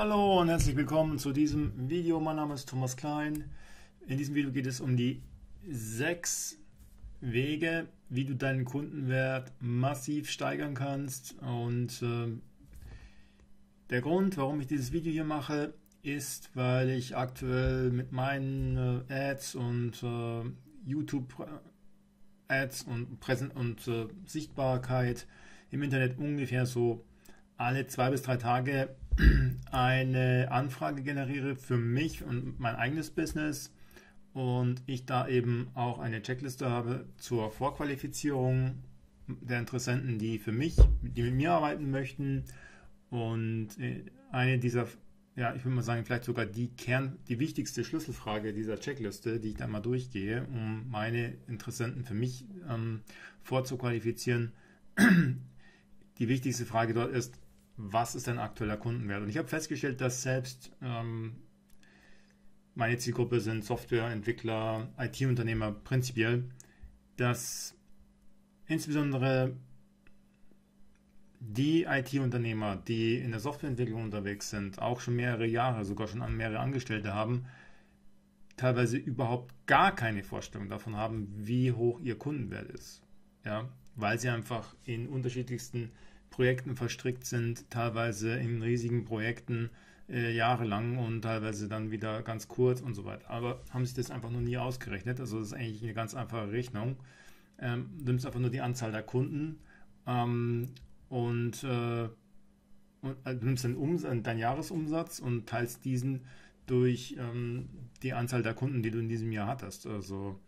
Hallo und herzlich willkommen zu diesem Video. Mein Name ist Thomas Klein. In diesem Video geht es um die sechs Wege, wie du deinen Kundenwert massiv steigern kannst. Und äh, der Grund, warum ich dieses Video hier mache, ist, weil ich aktuell mit meinen äh, Ads und äh, YouTube Ads und, Präsent und äh, Sichtbarkeit im Internet ungefähr so alle zwei bis drei Tage eine Anfrage generiere für mich und mein eigenes Business und ich da eben auch eine Checkliste habe zur Vorqualifizierung der Interessenten, die für mich, die mit mir arbeiten möchten und äh, eine dieser, ja, ich würde mal sagen, vielleicht sogar die Kern, die wichtigste Schlüsselfrage dieser Checkliste, die ich dann mal durchgehe, um meine Interessenten für mich ähm, vorzuqualifizieren. Die wichtigste Frage dort ist, was ist dein aktueller Kundenwert? Und ich habe festgestellt, dass selbst ähm, meine Zielgruppe sind Softwareentwickler, IT-Unternehmer prinzipiell, dass insbesondere die IT-Unternehmer, die in der Softwareentwicklung unterwegs sind, auch schon mehrere Jahre, sogar schon mehrere Angestellte haben, teilweise überhaupt gar keine Vorstellung davon haben, wie hoch ihr Kundenwert ist. Ja, weil sie einfach in unterschiedlichsten Projekten verstrickt sind, teilweise in riesigen Projekten äh, jahrelang und teilweise dann wieder ganz kurz und so weiter. Aber haben sich das einfach noch nie ausgerechnet. Also das ist eigentlich eine ganz einfache Rechnung. Ähm, du nimmst einfach nur die Anzahl der Kunden ähm, und, äh, und äh, du nimmst deinen, Ums deinen Jahresumsatz und teilst diesen durch ähm, die Anzahl der Kunden, die du in diesem Jahr hattest. Also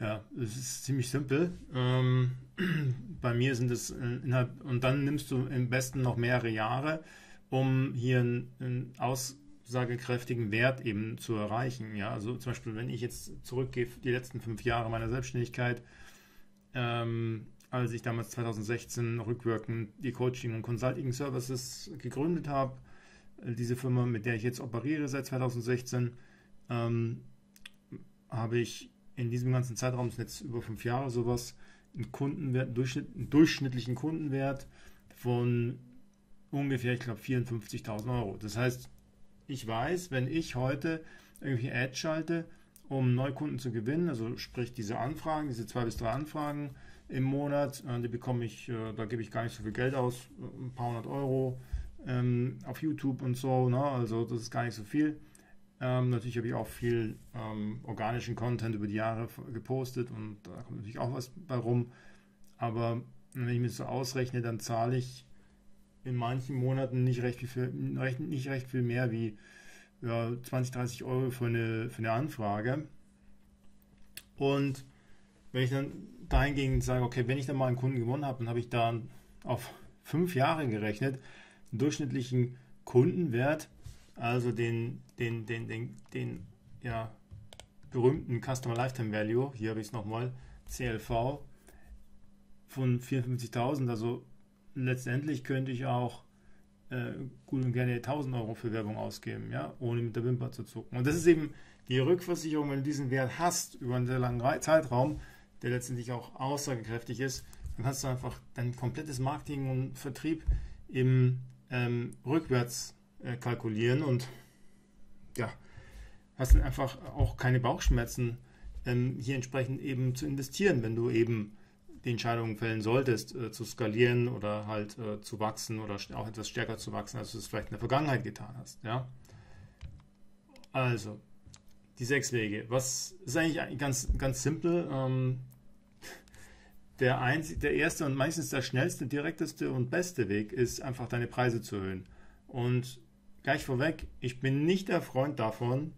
ja, es ist ziemlich simpel. Ähm, bei mir sind es innerhalb, und dann nimmst du im besten noch mehrere Jahre, um hier einen, einen aussagekräftigen Wert eben zu erreichen. Ja, also zum Beispiel, wenn ich jetzt zurückgehe, die letzten fünf Jahre meiner Selbstständigkeit, ähm, als ich damals 2016 rückwirkend die Coaching und Consulting Services gegründet habe, äh, diese Firma, mit der ich jetzt operiere seit 2016, ähm, habe ich in diesem ganzen Zeitraum, sind jetzt über fünf Jahre sowas, einen Kundenwert, Durchschnitt, einen durchschnittlichen Kundenwert von ungefähr, ich glaube, 54.000 Euro. Das heißt, ich weiß, wenn ich heute irgendwelche Ads schalte, um Neukunden zu gewinnen, also sprich diese Anfragen, diese zwei bis drei Anfragen im Monat, äh, die bekomme ich, äh, da gebe ich gar nicht so viel Geld aus, ein paar hundert Euro ähm, auf YouTube und so, ne? also das ist gar nicht so viel. Ähm, natürlich habe ich auch viel ähm, organischen Content über die Jahre gepostet und da kommt natürlich auch was bei rum. Aber wenn ich mir das so ausrechne, dann zahle ich in manchen Monaten nicht recht viel, nicht recht viel mehr wie ja, 20, 30 Euro für eine, für eine Anfrage. Und wenn ich dann dahingehend sage, okay, wenn ich dann mal einen Kunden gewonnen habe, dann habe ich da auf fünf Jahre gerechnet, einen durchschnittlichen Kundenwert also den, den, den, den, den ja, berühmten Customer Lifetime Value, hier habe ich es nochmal, CLV, von 54.000. Also letztendlich könnte ich auch äh, gut und gerne 1000 Euro für Werbung ausgeben, ja, ohne mit der Wimper zu zucken. Und das ist eben die Rückversicherung, wenn du diesen Wert hast über einen sehr langen Zeitraum, der letztendlich auch aussagekräftig ist, dann kannst du einfach dein komplettes Marketing und Vertrieb im ähm, rückwärts äh, kalkulieren und ja, hast dann einfach auch keine Bauchschmerzen, ähm, hier entsprechend eben zu investieren, wenn du eben die Entscheidung fällen solltest, äh, zu skalieren oder halt äh, zu wachsen oder auch etwas stärker zu wachsen, als du es vielleicht in der Vergangenheit getan hast. Ja? Also, die sechs Wege. Was ist eigentlich ganz, ganz simpel? Ähm, der, einzig, der erste und meistens der schnellste, direkteste und beste Weg ist einfach deine Preise zu erhöhen. Und gleich vorweg, ich bin nicht der Freund davon,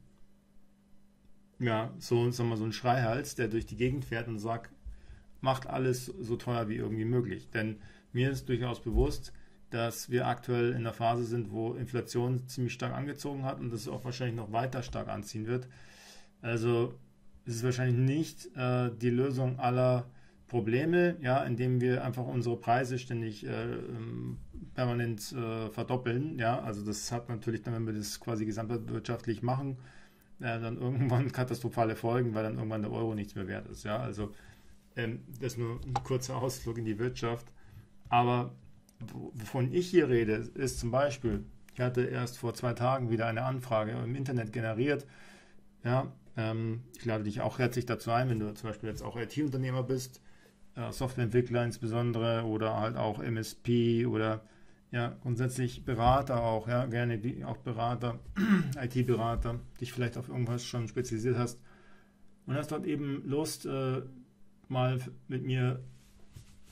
ja, so, sagen wir, so ein Schreihals, der durch die Gegend fährt und sagt, macht alles so teuer wie irgendwie möglich. Denn mir ist durchaus bewusst, dass wir aktuell in der Phase sind, wo Inflation ziemlich stark angezogen hat und das auch wahrscheinlich noch weiter stark anziehen wird. Also es ist wahrscheinlich nicht äh, die Lösung aller Probleme, ja, indem wir einfach unsere Preise ständig äh, ähm, permanent äh, verdoppeln. Ja, also das hat natürlich dann, wenn wir das quasi gesamtwirtschaftlich machen, äh, dann irgendwann katastrophale Folgen, weil dann irgendwann der Euro nichts mehr wert ist. Ja, also ähm, das ist nur ein kurzer Ausflug in die Wirtschaft. Aber wovon ich hier rede, ist zum Beispiel, Ich hatte erst vor zwei Tagen wieder eine Anfrage im Internet generiert. Ja, ähm, ich lade dich auch herzlich dazu ein, wenn du zum Beispiel jetzt auch IT-Unternehmer bist, äh, Softwareentwickler insbesondere oder halt auch MSP oder ja, grundsätzlich Berater auch, ja, gerne die, auch Berater, IT-Berater, dich vielleicht auf irgendwas schon spezialisiert hast. Und hast dort eben Lust, äh, mal mit mir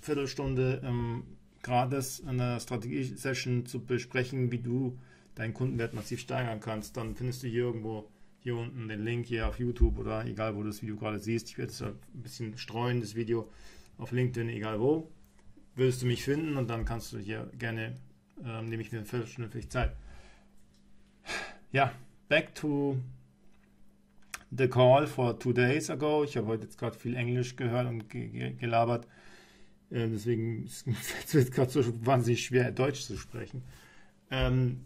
Viertelstunde ähm, gratis eine Strategie-Session zu besprechen, wie du deinen Kundenwert massiv steigern kannst, dann findest du hier irgendwo hier unten den Link hier auf YouTube oder egal, wo du das Video gerade siehst. Ich werde es ein bisschen streuen, das Video auf LinkedIn, egal wo. Würdest du mich finden und dann kannst du hier gerne, ähm, nehme ich mir eine Viertelstunde für dich Zeit. Ja, back to the call for two days ago. Ich habe heute jetzt gerade viel Englisch gehört und ge gelabert. Äh, deswegen wird es gerade so wahnsinnig schwer, Deutsch zu sprechen. Ähm,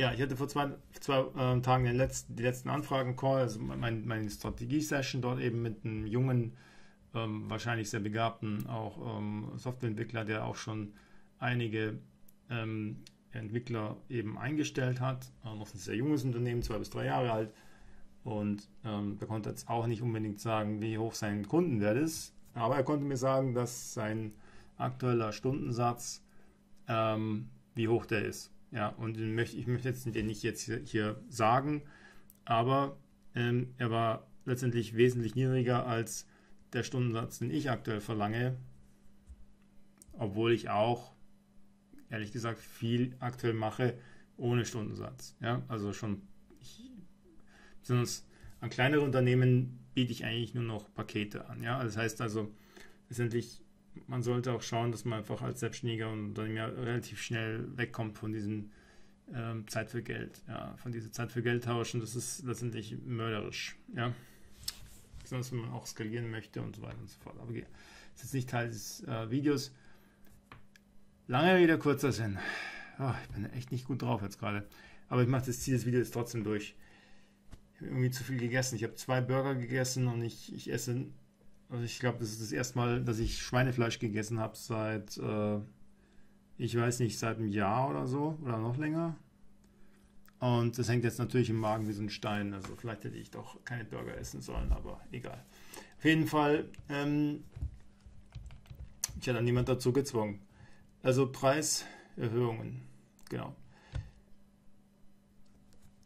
ja, ich hatte vor zwei, zwei äh, Tagen den letzten, die letzten Anfragen-Call, also mein, meine Strategie-Session dort eben mit einem jungen, ähm, wahrscheinlich sehr begabten auch ähm, Softwareentwickler, der auch schon einige ähm, Entwickler eben eingestellt hat. Äh, noch ein sehr junges Unternehmen, zwei bis drei Jahre alt. Und ähm, er konnte jetzt auch nicht unbedingt sagen, wie hoch sein Kundenwert ist. Aber er konnte mir sagen, dass sein aktueller Stundensatz, ähm, wie hoch der ist. Ja, und ich möchte jetzt den nicht jetzt hier, hier sagen, aber ähm, er war letztendlich wesentlich niedriger als der Stundensatz, den ich aktuell verlange, obwohl ich auch, ehrlich gesagt, viel aktuell mache ohne Stundensatz. Ja, also schon, ich, besonders an kleinere Unternehmen biete ich eigentlich nur noch Pakete an. Ja, das heißt also, letztendlich man sollte auch schauen, dass man einfach als Selbstständiger und Unternehmer relativ schnell wegkommt von diesem ähm, Zeit für Geld. Ja, von dieser Zeit für Geld tauschen, das ist letztendlich mörderisch. Ja, besonders wenn man auch skalieren möchte und so weiter und so fort. Aber okay, das ist nicht Teil des äh, Videos. Lange Rede, kurzer Sinn. Oh, ich bin echt nicht gut drauf jetzt gerade. Aber ich mache das Ziel des Videos trotzdem durch. Ich habe irgendwie zu viel gegessen. Ich habe zwei Burger gegessen und ich, ich esse also ich glaube, das ist das erste Mal, dass ich Schweinefleisch gegessen habe seit, äh, ich weiß nicht, seit einem Jahr oder so oder noch länger. Und das hängt jetzt natürlich im Magen wie so ein Stein. Also vielleicht hätte ich doch keine Burger essen sollen, aber egal. Auf jeden Fall, ähm, ich hatte niemand dazu gezwungen. Also Preiserhöhungen, genau.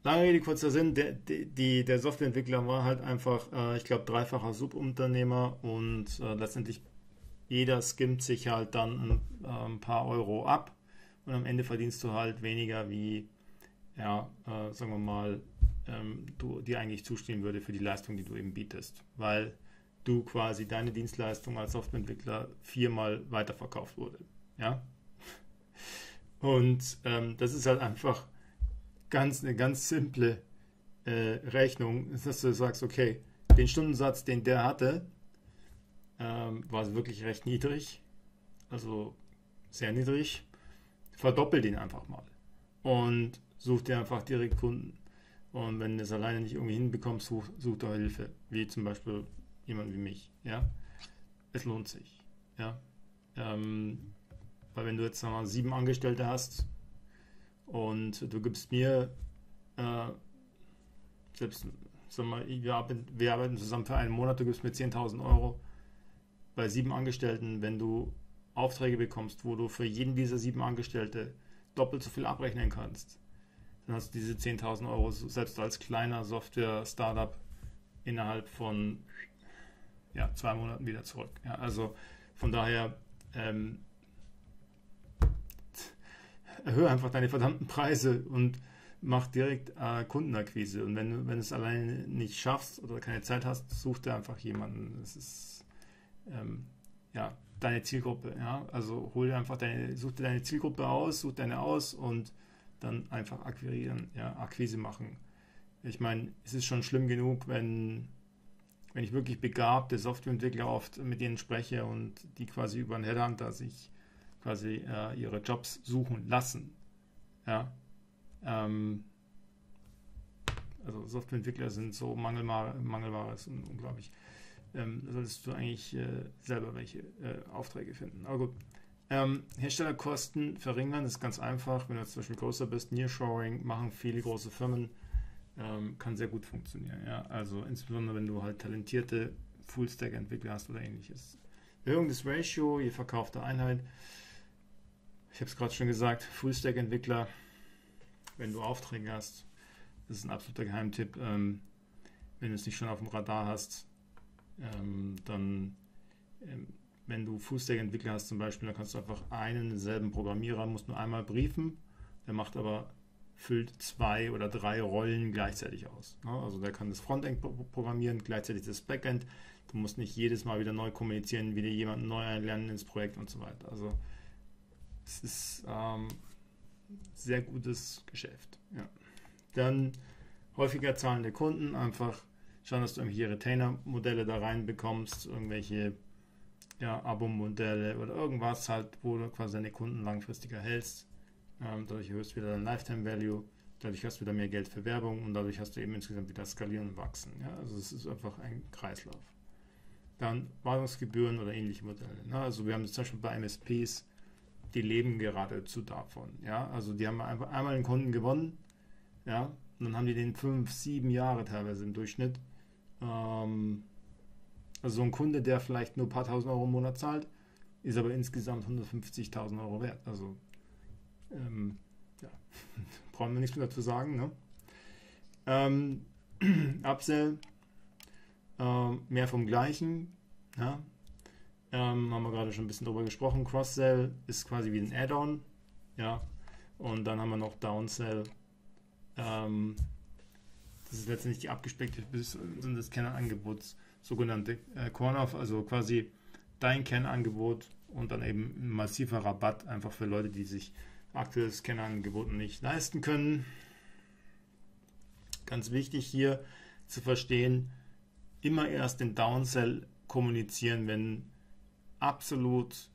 Lange Rede, kurzer Sinn, der, die, der Softwareentwickler war halt einfach, äh, ich glaube, dreifacher Subunternehmer und äh, letztendlich jeder skimmt sich halt dann ein, äh, ein, paar Euro ab und am Ende verdienst du halt weniger wie, ja, äh, sagen wir mal, ähm, du dir eigentlich zustehen würde für die Leistung, die du eben bietest, weil du quasi deine Dienstleistung als Softwareentwickler viermal weiterverkauft wurde, ja. Und ähm, das ist halt einfach ganz, eine ganz simple äh, Rechnung, dass du sagst, okay, den Stundensatz, den der hatte, ähm, war wirklich recht niedrig, also sehr niedrig, verdoppelt ihn einfach mal und such dir einfach direkt Kunden. Und wenn du es alleine nicht irgendwie hinbekommst, such, such doch Hilfe, wie zum Beispiel jemand wie mich. Ja, es lohnt sich. Ja, ähm, weil wenn du jetzt mal sieben Angestellte hast und du gibst mir, äh, selbst, sag mal, wir arbeiten, wir arbeiten zusammen für einen Monat, du gibst mir 10.000 Euro bei sieben Angestellten, wenn du Aufträge bekommst, wo du für jeden dieser sieben Angestellte doppelt so viel abrechnen kannst, dann hast du diese 10.000 Euro selbst als kleiner Software-Startup innerhalb von ja, zwei Monaten wieder zurück. Ja, also von daher ähm, erhöhe einfach deine verdammten Preise und mach direkt äh, Kundenakquise. Und wenn du, wenn du es alleine nicht schaffst oder keine Zeit hast, such dir einfach jemanden. Das ist ähm, ja deine Zielgruppe. Ja? Also hol dir einfach deine, such dir deine Zielgruppe aus, such deine aus und dann einfach akquirieren, ja, Akquise machen. Ich meine, es ist schon schlimm genug, wenn, wenn ich wirklich begabte Softwareentwickler oft mit denen spreche und die quasi über einen Headhunter sich quasi äh, ihre Jobs suchen lassen. Ja. Ähm, also Softwareentwickler sind so Mangelware, Mangelware ist unglaublich. Ähm, solltest du eigentlich äh, selber welche äh, Aufträge finden. Aber gut. Ähm, Herstellerkosten verringern ist ganz einfach. Wenn du zum Beispiel größer bist, Nearshoring machen viele große Firmen, ähm, kann sehr gut funktionieren. Ja? Also insbesondere wenn du halt talentierte Full-Stack-Entwickler hast oder ähnliches. Erhöhung des Ratio, je verkaufte Einheit. Ich habe es gerade schon gesagt, Full-Stack-Entwickler, wenn du Aufträge hast, das ist ein absoluter Geheimtipp. Ähm, wenn du es nicht schon auf dem Radar hast, ähm, dann, ähm, wenn du Fullstack-Entwickler hast zum Beispiel, dann kannst du einfach einen denselben Programmierer, musst nur einmal briefen, der macht aber, füllt zwei oder drei Rollen gleichzeitig aus. Ne? Also der kann das Frontend programmieren, gleichzeitig das Backend. Du musst nicht jedes Mal wieder neu kommunizieren, wieder jemanden neu einlernen ins Projekt und so weiter. Also es ist ähm, sehr gutes Geschäft. Ja. Dann häufiger zahlende Kunden, einfach schauen, dass du irgendwelche Retainer-Modelle da reinbekommst, irgendwelche ja, Abo-Modelle oder irgendwas halt, wo du quasi deine Kunden langfristiger hältst. Ähm, dadurch erhöhst du wieder dein Lifetime-Value, dadurch hast du wieder mehr Geld für Werbung und dadurch hast du eben insgesamt wieder skalieren und wachsen. Ja? Also es ist einfach ein Kreislauf. Dann Wartungsgebühren oder ähnliche Modelle. Ne? Also wir haben zum Beispiel bei MSPs, die leben geradezu davon. Ja? Also die haben einfach einmal einen Kunden gewonnen, ja, und dann haben die den fünf, sieben Jahre teilweise im Durchschnitt. Ähm, also so ein Kunde, der vielleicht nur ein paar tausend Euro im Monat zahlt, ist aber insgesamt 150.000 Euro wert. Also ähm, ja, brauchen wir nichts mehr dazu sagen. Ne? Ähm, Upsell, ähm, mehr vom Gleichen. Ja? Ähm, haben wir gerade schon ein bisschen drüber gesprochen. Cross-Sell ist quasi wie ein Add-on. Ja? Und dann haben wir noch Downsell. Ähm, das ist letztendlich die abgespeckte Version des Kernangebots, sogenannte äh, Corn-Off, also quasi dein Kernangebot und dann eben massiver Rabatt einfach für Leute, die sich aktuelles Kernangebot nicht leisten können. Ganz wichtig hier zu verstehen, immer erst den Downsell kommunizieren, wenn absolut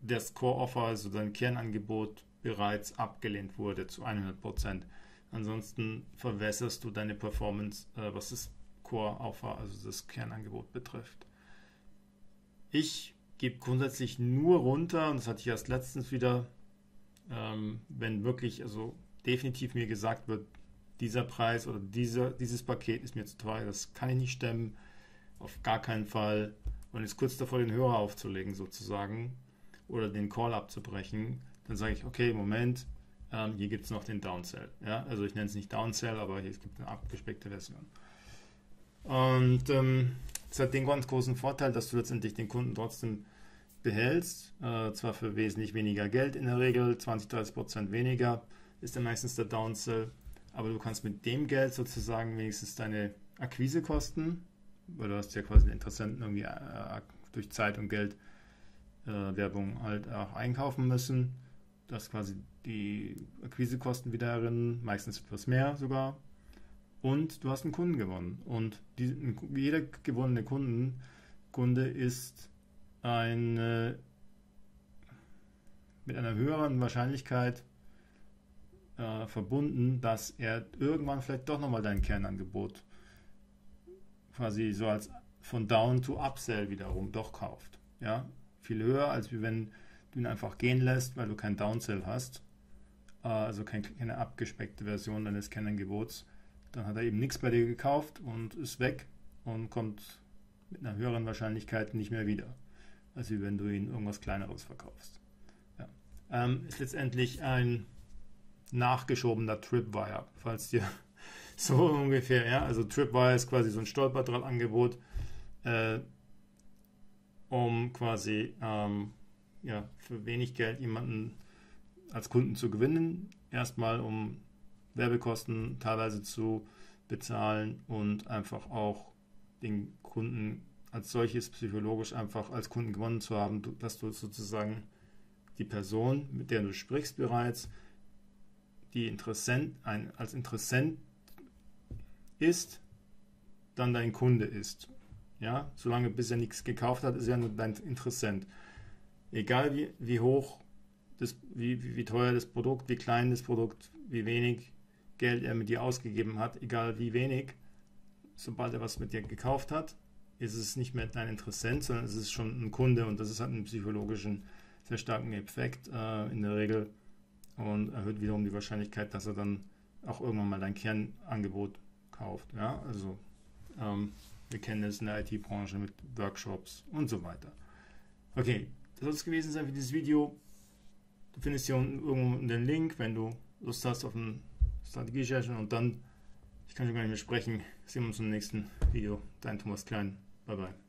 das Core-Offer, also dein Kernangebot, bereits abgelehnt wurde zu 100 Prozent. Ansonsten verwässerst du deine Performance, äh, was das Core-Offer, also das Kernangebot betrifft. Ich gebe grundsätzlich nur runter, und das hatte ich erst letztens wieder, ähm, wenn wirklich, also definitiv mir gesagt wird, dieser Preis oder dieser, dieses Paket ist mir zu teuer, das kann ich nicht stemmen, auf gar keinen Fall. Und ist kurz davor, den Hörer aufzulegen sozusagen oder den Call abzubrechen, dann sage ich, okay, Moment, ähm, hier gibt es noch den Downsell. Ja? Also ich nenne es nicht Downsell, aber hier gibt eine abgespeckte Version. Und ähm, es hat den ganz großen Vorteil, dass du letztendlich den Kunden trotzdem behältst. Äh, zwar für wesentlich weniger Geld in der Regel, 20, 30 Prozent weniger ist dann meistens der Downsell. Aber du kannst mit dem Geld sozusagen wenigstens deine Akquisekosten, weil du hast ja quasi den Interessenten irgendwie äh, durch Zeit und Geld äh, Werbung halt auch einkaufen müssen dass quasi die Akquisekosten wieder erinnern, meistens etwas mehr sogar. Und du hast einen Kunden gewonnen. Und die, jeder gewonnene Kunden, Kunde ist eine, mit einer höheren Wahrscheinlichkeit äh, verbunden, dass er irgendwann vielleicht doch nochmal dein Kernangebot quasi so als von Down to Upsell wiederum doch kauft. Ja, viel höher, als wenn du ihn einfach gehen lässt, weil du kein Downsell hast, äh, also keine abgespeckte Version deines Kernangebots, dann hat er eben nichts bei dir gekauft und ist weg und kommt mit einer höheren Wahrscheinlichkeit nicht mehr wieder, als wenn du ihn irgendwas Kleineres verkaufst. Ja. Ähm, ist letztendlich ein nachgeschobener Tripwire, falls dir so ungefähr, ja, also Tripwire ist quasi so ein Stolperdrahtangebot, äh, um quasi ähm, ja, für wenig Geld jemanden als Kunden zu gewinnen. Erstmal, um Werbekosten teilweise zu bezahlen und einfach auch den Kunden als solches psychologisch einfach als Kunden gewonnen zu haben, dass du sozusagen die Person, mit der du sprichst bereits, die Interessent, ein, als Interessent ist, dann dein Kunde ist. Ja, solange bis er nichts gekauft hat, ist er nur dein Interessent egal wie, wie hoch, das, wie, wie, wie teuer das Produkt, wie klein das Produkt, wie wenig Geld er mit dir ausgegeben hat, egal wie wenig, sobald er was mit dir gekauft hat, ist es nicht mehr dein Interessent, sondern es ist schon ein Kunde und das ist halt ein psychologischen, sehr starken Effekt äh, in der Regel und erhöht wiederum die Wahrscheinlichkeit, dass er dann auch irgendwann mal dein Kernangebot kauft. Ja, also ähm, wir kennen es in der IT-Branche mit Workshops und so weiter. Okay, das soll es gewesen sein für dieses Video. Du findest hier unten irgendwo den Link, wenn du Lust hast auf ein Strategie-Session und dann, ich kann schon gar nicht mehr sprechen, sehen wir uns im nächsten Video. Dein Thomas Klein. Bye bye.